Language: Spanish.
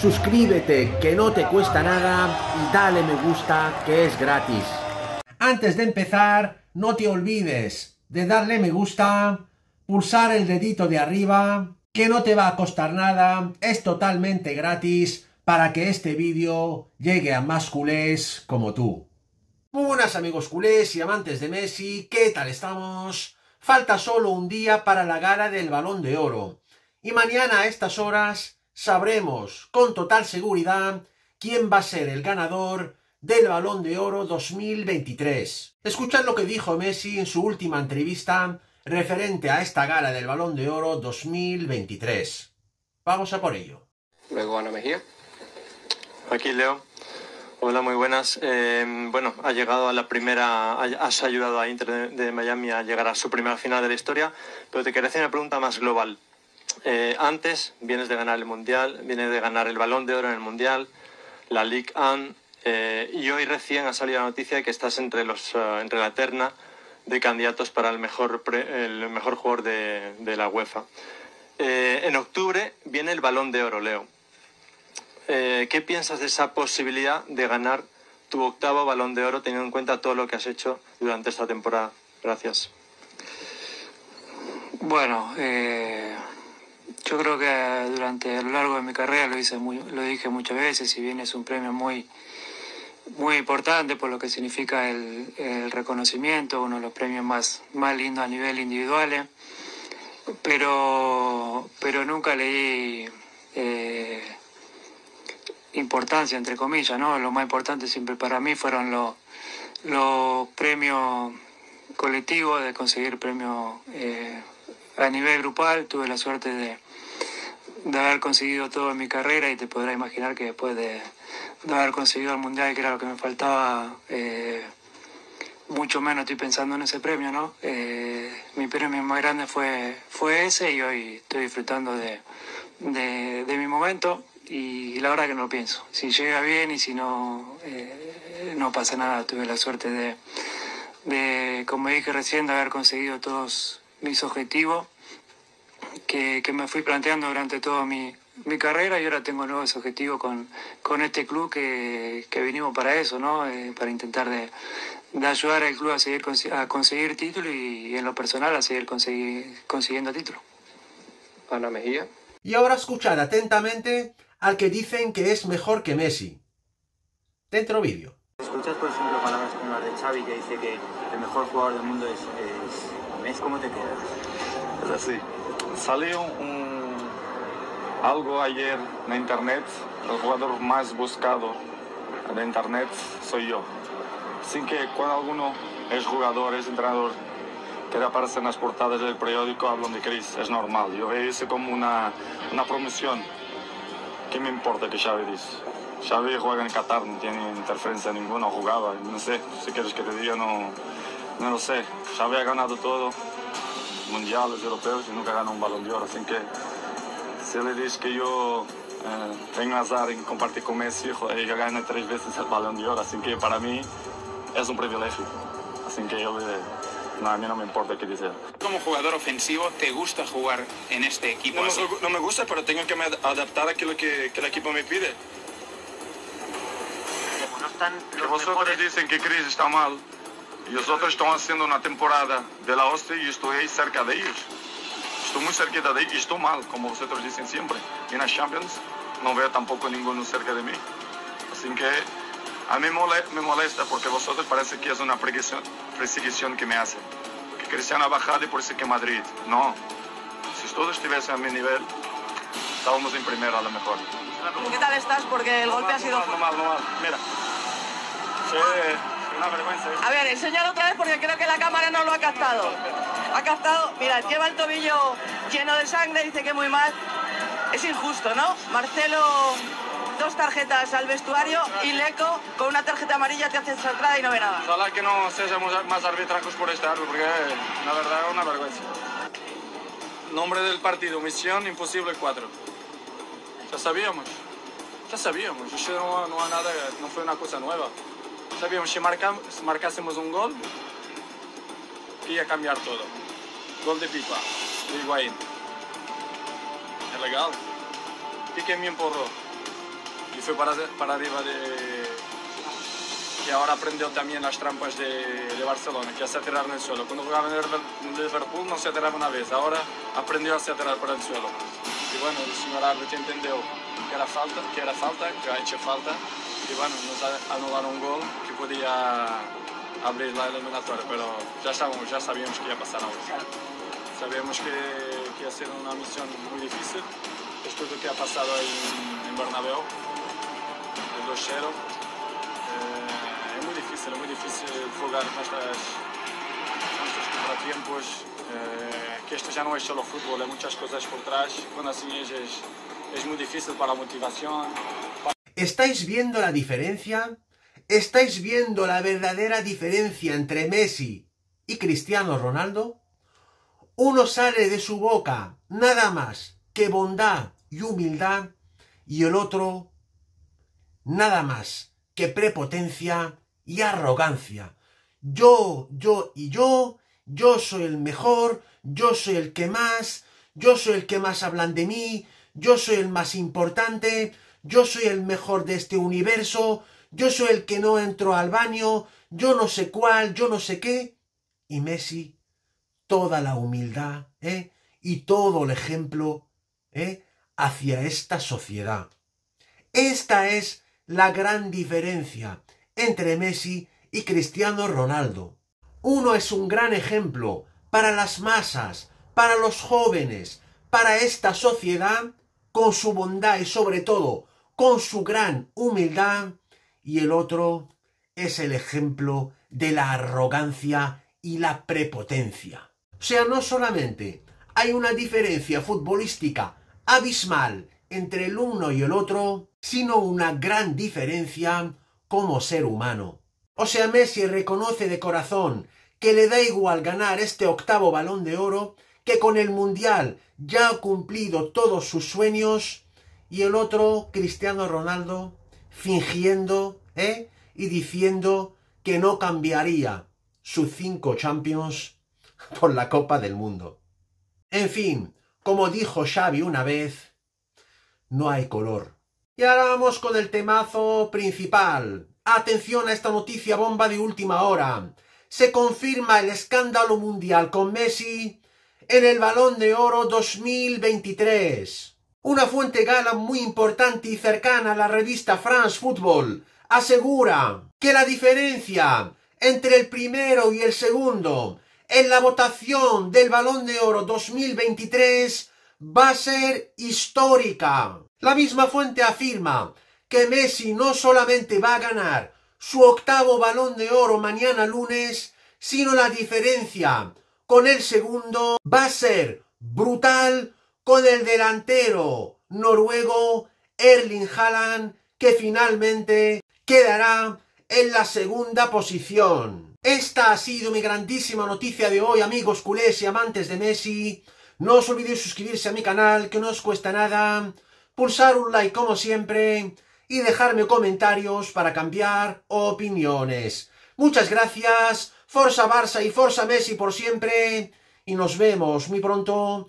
suscríbete que no te cuesta nada y dale me gusta que es gratis. Antes de empezar, no te olvides de darle me gusta, pulsar el dedito de arriba, que no te va a costar nada, es totalmente gratis para que este vídeo llegue a más culés como tú. Buenas amigos culés y amantes de Messi, ¿qué tal estamos? Falta solo un día para la gala del Balón de Oro. Y mañana a estas horas sabremos con total seguridad quién va a ser el ganador del Balón de Oro 2023. Escuchad lo que dijo Messi en su última entrevista referente a esta gala del Balón de Oro 2023. Vamos a por ello. Luego Ana Mejía. Aquí Leo. Hola, muy buenas. Eh, bueno, ha llegado a la primera, has ayudado a Inter de, Miami a llegar a su primera final de la historia, pero te quería hacer una pregunta más global. Eh, antes vienes de ganar el Mundial, vienes de ganar el Balón de Oro en el Mundial, la Ligue 1, eh, y hoy recién ha salido la noticia de que estás entre, los, entre la terna de candidatos para el mejor, el mejor jugador de, de la UEFA. en octubre viene el Balón de Oro, Leo. Eh, ¿qué piensas de esa posibilidad de ganar tu octavo balón de oro teniendo en cuenta todo lo que has hecho durante esta temporada? Gracias. Bueno, eh, yo creo que durante a lo largo de mi carrera lo, hice lo dije muchas veces, si bien es un premio muy, muy importante por lo que significa el, reconocimiento, uno de los premios más, más lindos a nivel individual, eh, pero, pero nunca leí importancia, entre comillas, ¿no? Lo más importante siempre para mí fueron los, los premios colectivos, de conseguir premios eh, a nivel grupal. Tuve la suerte de, de haber conseguido todo en mi carrera y te podrás imaginar que después de, haber conseguido el mundial, que era lo que me faltaba, eh, mucho menos estoy pensando en ese premio, ¿no? Eh, mi premio más grande fue, fue ese y hoy estoy disfrutando de, de mi momento y la verdad que no lo pienso. Si llega bien y si no, eh, no pasa nada. Tuve la suerte de, de, como dije recién, de haber conseguido todos mis objetivos que, me fui planteando durante toda mi, carrera y ahora tengo nuevos objetivos con, con este club que, que vinimos para eso, ¿no? Eh, para intentar de, ayudar al club a seguir a conseguir títulos y, en lo personal a seguir consiguiendo títulos. Ana Mejía. Y ahora escuchad atentamente al que dicen que es mejor que Messi. Dentro vídeo. Escuchas, por ejemplo, palabras como las de Xavi que dice que el mejor jugador del mundo es, Messi. ¿Cómo te quedas? Es así. Salió algo ayer en internet. El jugador más buscado de internet soy yo. Sin que cuando alguno es jugador, es entrenador, quiere aparecer en las portadas del periódico, hablan de Chris. Es normal. Yo veo eso como una, una promoción ¿Qué me importa que Xavi dice? Xavi juega en Qatar, no tiene interferencia ninguna, jugaba, no sé, si quieres que te diga, no, no lo sé. Xavi ha ganado todo, mundiales, europeos, y nunca ganado un balón de oro, así que si le dices que yo eh, tengo azar en compartir con Messi, ella gana tres veces el balón de oro, así que para mí es un privilegio. Así que yo le no, a mí no me importa qué dice. Como jugador ofensivo, ¿te gusta jugar en este equipo? No, me gusta, pero tengo que adaptar a aquello que, que el equipo me pide. no están los vosotros dicen que Chris está mal y nosotros estamos haciendo una temporada de la hostia y estoy ahí cerca de ellos. Estoy muy cerquita de ellos y estoy mal, como vosotros dicen siempre. Y en la Champions no veo tampoco ninguno cerca de mí. Así que a mí me molesta porque vosotros parece que es una perseguición que me hace. Que Cristiano ha bajado y por eso que Madrid. No. Si todos estuviesen a mi nivel, estábamos en primera a lo mejor. ¿Qué tal estás? Porque el golpe ha sido... No mal, no mal. Mira. Sí, una vergüenza. ¿eh? A ver, enseñalo otra vez porque creo que la cámara no lo ha captado. Ha captado, mira, lleva el tobillo lleno de sangre, dice que muy mal. Es injusto, ¿no? Marcelo dos tarjetas al vestuario y Leco con una tarjeta amarilla te hace entrada y no ve nada. Ojalá que no seamos más arbitrajos por este árbol, porque la verdad es una vergüenza. Nombre del partido, misión imposible 4. Ya sabíamos, ya sabíamos, eso no, no, nada, no fue una cosa nueva. Sabíamos que si marcásemos un gol, iba a cambiar todo. Gol de pipa, de Higuaín. Es legal. Piqué me empurró. y fue para, para arriba de... que ahora aprendió también las trampas de, de Barcelona, que es aterrar en el suelo. Cuando jugaba en el Liverpool no se aterraba una vez, ahora aprendió a aterrar por el suelo. Y bueno, el señor árbitro entendió que era falta, que era falta, que ha hecho falta, y bueno, nos anularon un gol que podía abrir la eliminatoria, pero ya, sabemos, ya sabíamos que iba a pasar. Sabíamos que, que a ser una misión muy difícil, después de lo que ha pasado en, en Bernabéu, el 2-0. Eh, es muy difícil, es muy difícil jugar con estos, estos contratiempos, eh, que esto ya no es solo fútbol, hay muchas cosas por detrás, cuando así es, es muy difícil para la motivación. ¿Estáis viendo la diferencia? ¿Estáis viendo la verdadera diferencia entre Messi y Cristiano Ronaldo? Uno sale de su boca nada más que bondad y humildad y el otro nada más que prepotencia y arrogancia. Yo, yo y yo, yo soy el mejor, yo soy el que más, yo soy el que más hablan de mí, yo soy el más importante, yo soy el mejor de este universo, yo soy el que no entro al baño, yo no sé cuál, yo no sé qué. Y Messi, toda la humildad, ¿eh? Y todo el ejemplo, ¿eh? Hacia esta sociedad. Esta es la gran diferencia entre Messi y Cristiano Ronaldo. Uno es un gran ejemplo para las masas, para los jóvenes, para esta sociedad, con su bondad y sobre todo con su gran humildad, y el otro es el ejemplo de la arrogancia y la prepotencia. O sea, no solamente hay una diferencia futbolística abismal entre el uno y el otro, sino una gran diferencia como ser humano. O sea, Messi reconoce de corazón que le da igual ganar este octavo balón de oro, que con el Mundial ya ha cumplido todos sus sueños, y el otro, Cristiano Ronaldo, fingiendo ¿eh? y diciendo que no cambiaría sus cinco Champions por la Copa del Mundo. En fin, como dijo Xavi una vez, no hay color. Y ahora vamos con el temazo principal. Atención a esta noticia bomba de última hora. Se confirma el escándalo mundial con Messi en el Balón de Oro 2023. Una fuente gala muy importante y cercana a la revista France Football asegura que la diferencia entre el primero y el segundo en la votación del Balón de Oro 2023 va a ser histórica. La misma fuente afirma que Messi no solamente va a ganar su octavo Balón de Oro mañana lunes, sino la diferencia con el segundo va a ser brutal con el delantero noruego Erling Haaland, que finalmente quedará en la segunda posición. Esta ha sido mi grandísima noticia de hoy, amigos culés y amantes de Messi. No os olvidéis suscribirse a mi canal, que no os cuesta nada, pulsar un like como siempre y dejarme comentarios para cambiar opiniones. Muchas gracias, Forza Barça y Forza Messi por siempre, y nos vemos muy pronto